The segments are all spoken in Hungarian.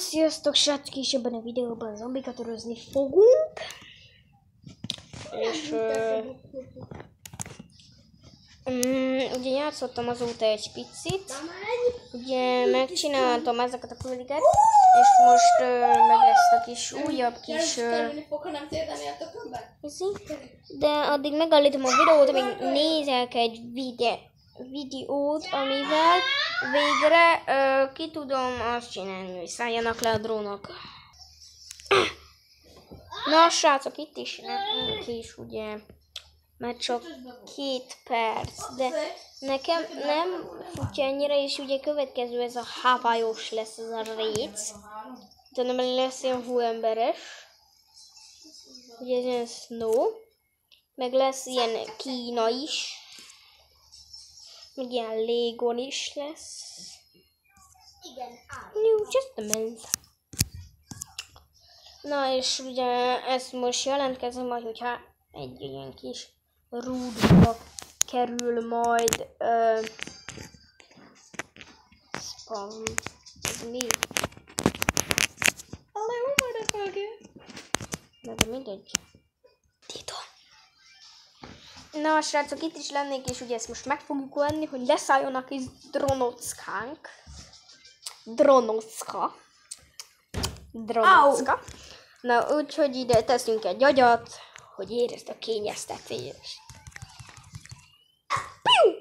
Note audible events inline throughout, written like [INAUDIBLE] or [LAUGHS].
sziasztok, srácok, és ebben a videóban zombikat orozni fogunk. És uh, ugye játszottam azóta egy picit. Ugye megcsináltam ezeket a küldiket, és most uh, meg ezt a kis újabb kis... Uh? De addig megállítom a videót, amíg nézek egy vide, videót, amivel végre ö, ki tudom azt csinálni, hogy szálljanak le a drónok. Na, srácok, itt is nekünk is, ugye, mert csak két perc, de nekem nem futja ennyire, és ugye következő ez a havajos lesz ez a réc. Nem lesz ilyen hóemberes. Ugye ez ilyen snow. Meg lesz ilyen Kína is. Meg ilyen Légon is lesz. Igen, a minute. Na és ugye ezt most jelentkezem majd, hogyha egy ilyen kis rúdba kerül majd ö, spam. Ez mi? Hello, motherfucker. Na de mindegy. Na, srácok, itt is lennék, és ugye ezt most meg fogjuk venni, hogy leszálljon a kis dronockánk. Dronocka. Dronocka. Na, úgyhogy ide teszünk egy agyat, hogy érezd a kényeztetést. Piu!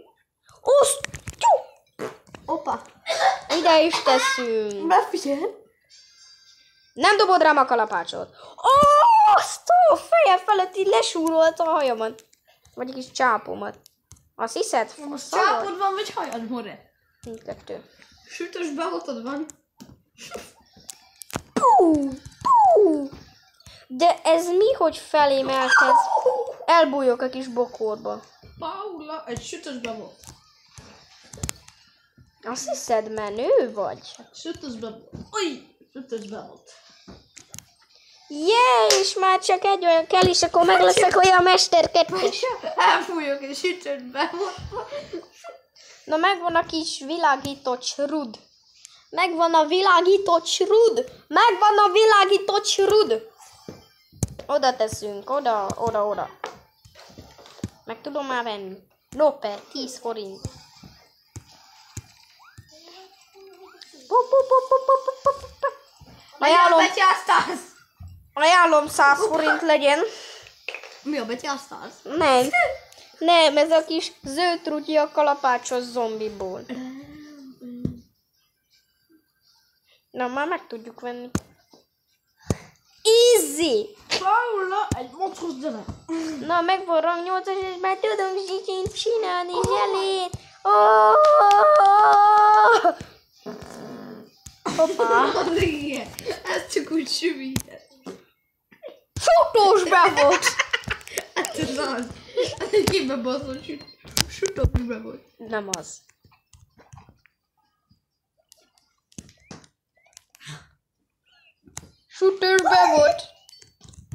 Oszt! Tyú! Opa. Ide is teszünk. Befigyel. Nem dobod rám a kalapácsot. Ó, a feje felett így lesúrolt a hajamat. Vagy egy kis csápomat. Azt hiszed? Most vagy? csápod van, vagy hajad, more? Mindkettő. Sütös behotod van. Pú, pú. De ez mi, hogy felém elkezd? Elbújok a kis bokorba. Paula, egy sütösbe volt. Azt hiszed, menő vagy? Sütösbe volt. Uj, sütösbe volt. Jé, és már csak egy olyan kell, és akkor meg leszek olyan mesterket. [LAUGHS] Elfújok és sütödbe. Na megvan a kis világító csrud. Megvan a világító csrud. Megvan a világító csrud. Oda teszünk, oda, oda, oda. Meg tudom már venni. Loper, 10 forint. Pup, pup, pup, pup, pup, pup, pup. Ajánlom. Betyáztasz! Ajánlom 100 forint legyen. Mi a betyáztálsz? Nem. Nem, ez a kis zöld trutyi a kalapácsos zombiból. Na, már meg tudjuk venni. Easy! Paula, egy mocskos gyere. Na, megvan rang 8-as, és már tudom zsicsit csinálni zselét. Oh! [LAUGHS] Hoppá! Ez csak úgy süvített. Bravo! Hát ez az. Hát egy képbe baszott süt. Sütőműbe volt. Nem az. Sütőbe volt.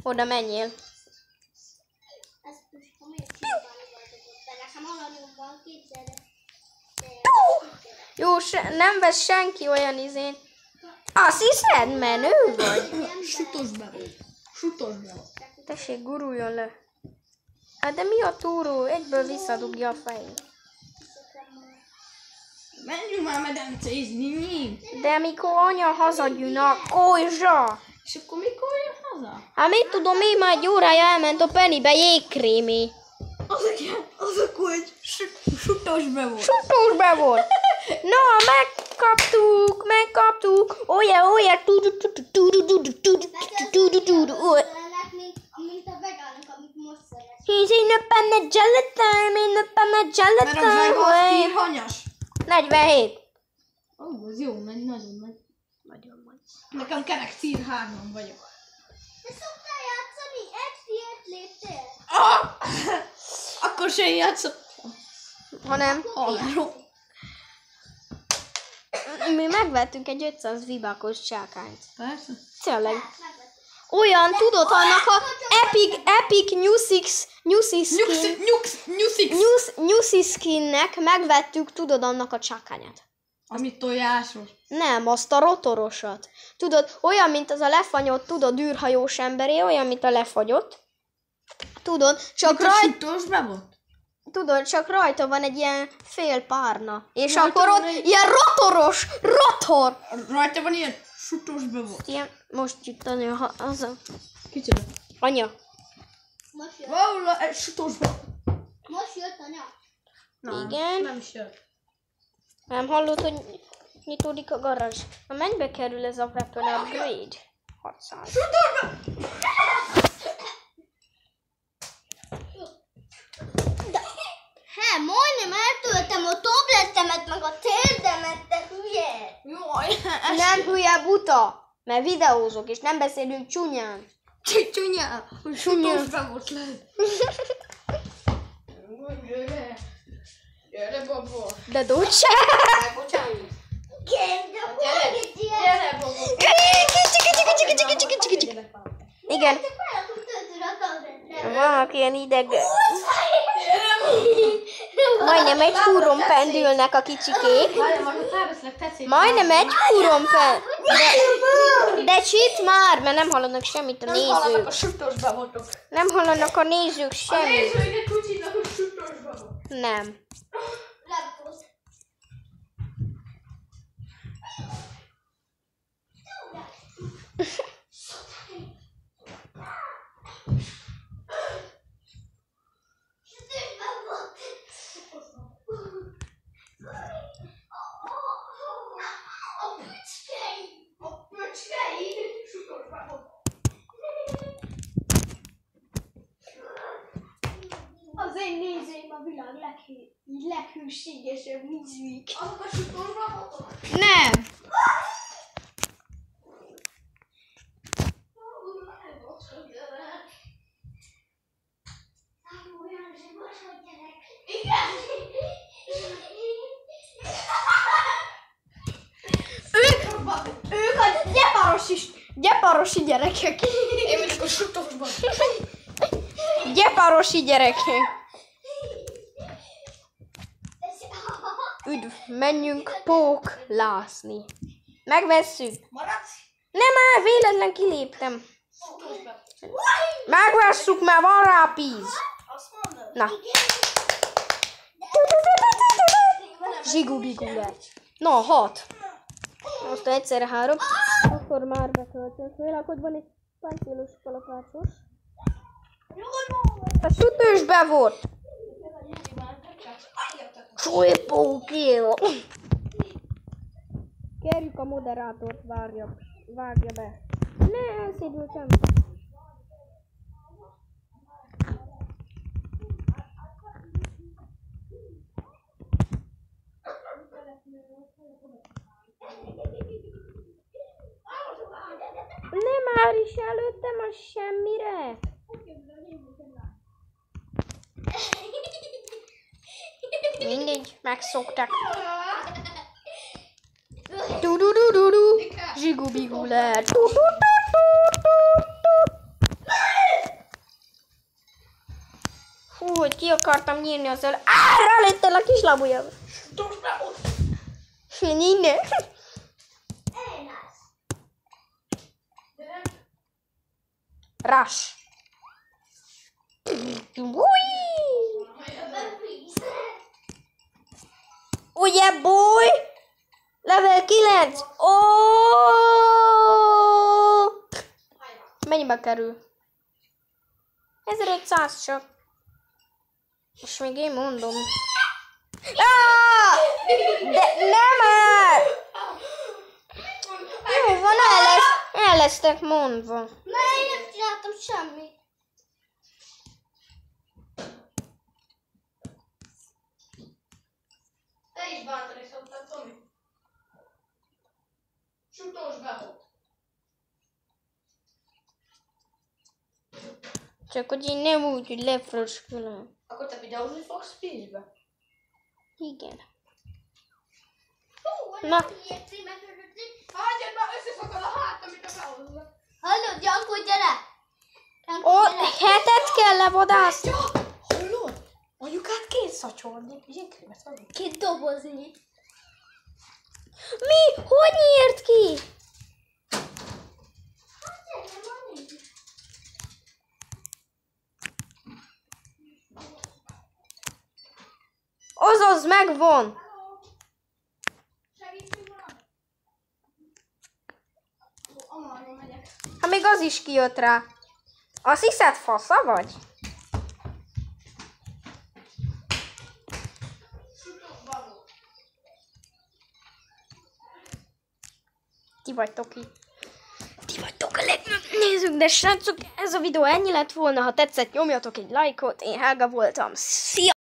Oda menjél. Jó, se, nem vesz senki olyan izén. Azt hiszed, menő vagy? Sütös be vagy. Sütös be vagy. Tessék, guruljon le. Hát de mi a túró? Egyből visszadugja a fejét. Menjünk már medencézni, mi? De mikor anya hazajön a kózsa. És akkor mikor jön haza? Hát mit tudom, én már egy órája elment a Pennybe jégkrémi. Az, igen, az akkor egy süt, sütősbe volt. Futós be volt. Na, megkaptuk, megkaptuk. Olyan, olyan, tudu, tudu, tudu, tudu, tudu, tudu, tudu, tudu. Szeretnék, mint a vegánok, amit most szeretnek. He's in a panna gelatin, in a panna Mert a hanyas. 47. Ó, oh, az jó, megy, nagyon megy. Nagyon nagy. Nekem kerek tír hárman vagyok. De szoktál játszani? Egy léptél? Ah! [LAUGHS] Akkor se játszottam. Ha nem, Halárom. mi megvettünk egy 500 vibákos csákányt. Persze. Tényleg. Olyan, tudod, annak a Epic, Epic New Six, New Six Nyugszi, skin, nyugsz, nyuszix. New, New Six skinnek megvettük, tudod, annak a csákányát. Ami tojásos. Nem, azt a rotorosat. Tudod, olyan, mint az a lefagyott, tudod, űrhajós emberé, olyan, mint a lefagyott. Tudod, csak, Akkor raj, sütős be volt? tudod, csak rajta van egy ilyen fél párna. És Rajta akkor ott egy- ilyen rotoros, rotor. Rajta van ilyen sütős be volt. Ilyen, most jut anya, ha, az a... Kicsoda? Anya. Most jött. Valahol egy sütős be Most jött anya. Nem, Igen. Nem is jött. Nem hallod, hogy nyitódik a garázs? Na mennyibe kerül ez a weapon upgrade? 600. He, majdnem eltöltem a tabletemet, meg a térdemet, hülye. Jaj, Nem hülye buta, mert videózok, és nem beszélünk csúnyán. Sütős be volt lehet. Gyere. Gyere, baba. De dutse! Bocsánat. Igen, hogy vannak ilyen ideg... Majdnem egy fúron pendülnek a kicsikék. Majdnem egy fúron pen... De, de csit már, mert nem hallanak semmit a Nem hallanak nézők. a. Nem hallanak a nézők A semmit. úgy hívnak, hogy sütős be volt. Nem. Lepos. A bücskei! A pöcskei sütős be volt. Az én nézőim a világ leghű, leghűségesebb nézőik. Azok a sütős be voltok. Nem. Ők, ők a gyeparosi, gyeparosi gyerekek. Én vagyok a sütősban. Gyeparosi gyerekek. Üdv, menjünk póklászni. Megvesszük. Nem már, véletlen kiléptem. Megvesszük, mert van rá píz. Na. Zsigu-bigu lett. Na, hat. Most egyszerre három. Akkor már betöltök. Főleg, hogy van egy páncélos kalapácsos. A sütős be volt. Súlypó kill. Kérjük a moderátort, várja, várja be. Ne, elszédültem. Nem már is előttem a semmire. Mindegy, megszoktak. [LAUGHS] du du du du du Zsigu-bigu lehet. Du, du, du, du, du, du. Hú, hogy ki akartam nyírni az elő. Á, rálőttél a kis labujjába. Sütős be volt. Ugye, boy? Level 9. Ó! Mennyibe kerül? 1500 csak. Most még én mondom. Ah! De nem már! Jó, van, el, lesz, el lesztek mondva. Mert én nem csináltam semmit. Te is bántani szoktad, Tomi. Sütős be volt. Csak hogy én nem úgy, hogy lefröskölöm. Akkor te videózni fogsz vízbe? Igen. Hú, Na. Hagyjad már, összeszakad a hátam, mint a behozza. Hallod, Jankó, gyere! Jankó, Ó, gyere! hetet kell levadászni. Hallod? Mondjuk át két szacsolni. Két dobozni. Mi? Hogy nyírt ki? Azaz, megvan! Hát még az is kijött rá. Azt hiszed fasza vagy? Ti vagytok itt. Ti vagytok a legnagyobb nézők, de srácok, ez a videó ennyi lett volna. Ha tetszett, nyomjatok egy lájkot. Én Helga voltam. Szia!